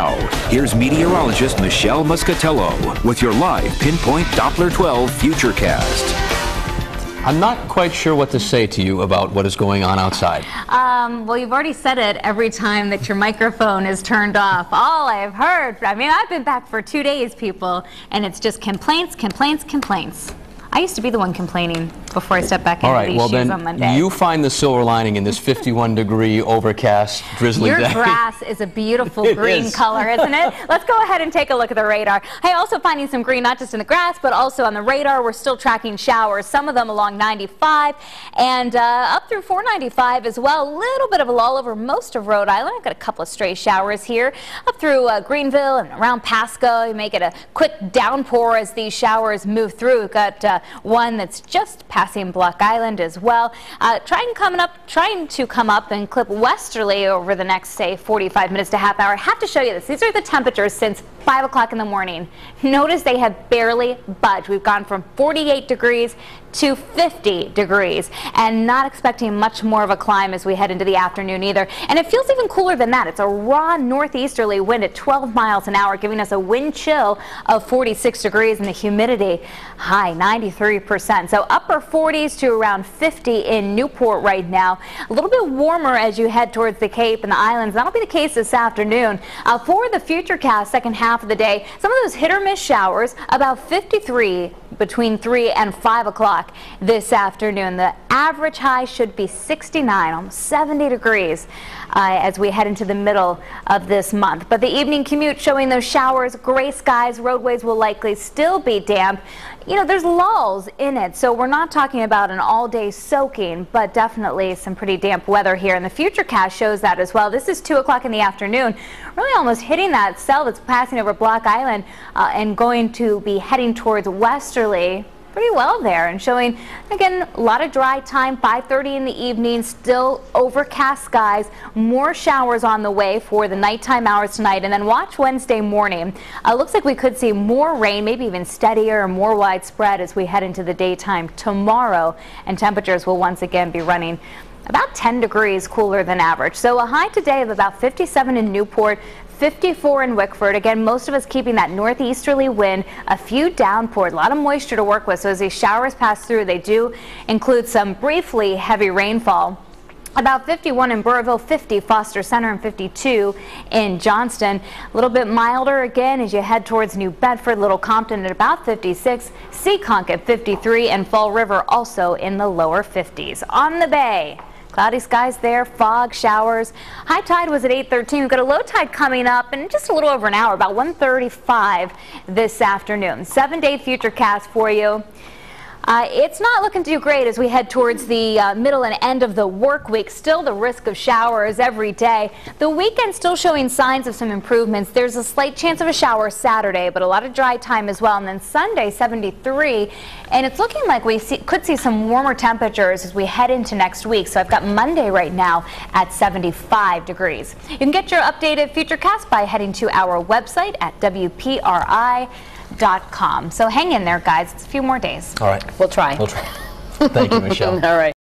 Now, here's meteorologist Michelle Muscatello with your live Pinpoint Doppler 12 Futurecast. I'm not quite sure what to say to you about what is going on outside. Um, well, you've already said it every time that your microphone is turned off. All I've heard, I mean, I've been back for two days, people, and it's just complaints, complaints, complaints. I used to be the one complaining before I stepped back into All right, these well shoes then on Monday. you find the silver lining in this 51 degree overcast drizzly Your day. grass is a beautiful green is. color, isn't it? Let's go ahead and take a look at the radar. Hey, also finding some green not just in the grass, but also on the radar. We're still tracking showers, some of them along 95 and uh, up through 495 as well. A little bit of a lull over most of Rhode Island. I've got a couple of stray showers here up through uh, Greenville and around Pascoag. You may get a quick downpour as these showers move through. We've got uh, one that's just passing Block Island as well. Uh, trying coming up, trying to come up and clip westerly over the next, say, 45 minutes to half hour. I have to show you this. These are the temperatures since 5 o'clock in the morning. Notice they have barely budged. We've gone from 48 degrees to 50 degrees and not expecting much more of a climb as we head into the afternoon either. And it feels even cooler than that. It's a raw northeasterly wind at 12 miles an hour, giving us a wind chill of 46 degrees and the humidity high 93%. So upper 40s to around 50 in Newport right now. A little bit warmer as you head towards the Cape and the islands. That'll be the case this afternoon. Uh, for the future cast second half of the day, some of those hit or miss showers, about 53 between 3 and 5 o'clock this afternoon. The average high should be 69, almost 70 degrees uh, as we head into the middle of this month. But the evening commute showing those showers, gray skies, roadways will likely still be damp. You know, there's lulls in it, so we're not talking about an all-day soaking, but definitely some pretty damp weather here. And the future cast shows that as well. This is 2 o'clock in the afternoon, really almost hitting that cell that's passing over Block Island uh, and going to be heading towards westerly pretty well there and showing again a lot of dry time 5:30 in the evening still overcast skies more showers on the way for the nighttime hours tonight. And then watch Wednesday morning. Uh, looks like we could see more rain maybe even steadier and more widespread as we head into the daytime tomorrow. And temperatures will once again be running about 10 degrees cooler than average. So a high today of about 57 in Newport, 54 in Wickford. Again, most of us keeping that northeasterly wind, a few downpours, a lot of moisture to work with. So as these showers pass through, they do include some briefly heavy rainfall. About 51 in Burrillville, 50 Foster Center, and 52 in Johnston. A little bit milder again as you head towards New Bedford, Little Compton at about 56, Seekonk at 53, and Fall River also in the lower 50s. On the bay. Cloudy skies there, fog, showers. High tide was at 8:13. We've got a low tide coming up in just a little over an hour, about 1:35 this afternoon. Seven-day future cast for you. Uh, it's not looking too great as we head towards the uh, middle and end of the work week. Still the risk of showers every day. The weekend still showing signs of some improvements. There's a slight chance of a shower Saturday, but a lot of dry time as well. And then Sunday, 73. And it's looking like we see, could see some warmer temperatures as we head into next week. So I've got Monday right now at 75 degrees. You can get your updated future cast by heading to our website at WPRI. Dot com. So hang in there, guys. It's a few more days. All right, We'll try. we'll try. Thank you, Michelle. All right.